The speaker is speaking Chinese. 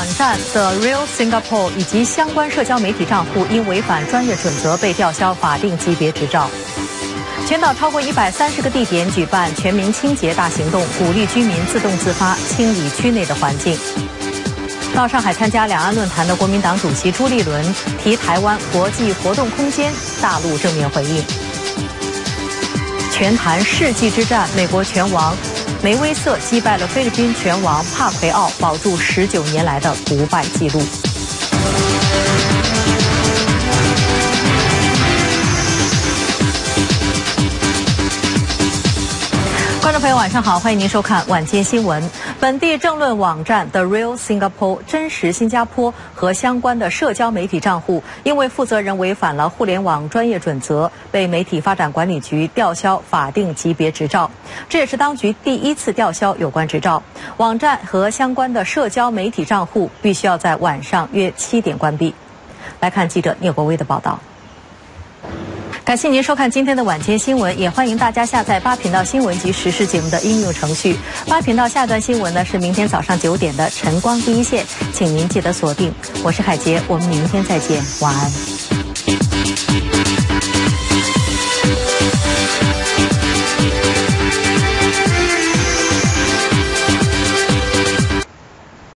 网站 The Real Singapore 以及相关社交媒体账户因违反专业准则被吊销法定级别执照。全岛超过一百三十个地点举办全民清洁大行动，鼓励居民自动自发清理区内的环境。到上海参加两岸论坛的国民党主席朱立伦提台湾国际活动空间，大陆正面回应。拳坛世纪之战，美国拳王梅威瑟击败了菲律宾拳王帕奎奥，保住十九年来的不败纪录。观众朋友，晚上好，欢迎您收看晚间新闻。本地政论网站 The Real Singapore 真实新加坡和相关的社交媒体账户，因为负责人违反了互联网专业准则，被媒体发展管理局吊销法定级别执照。这也是当局第一次吊销有关执照。网站和相关的社交媒体账户必须要在晚上约七点关闭。来看记者聂国威的报道。感谢您收看今天的晚间新闻，也欢迎大家下载八频道新闻及时事节目的应用程序。八频道下段新闻呢是明天早上九点的晨光第一线，请您记得锁定。我是海杰，我们明天再见，晚安。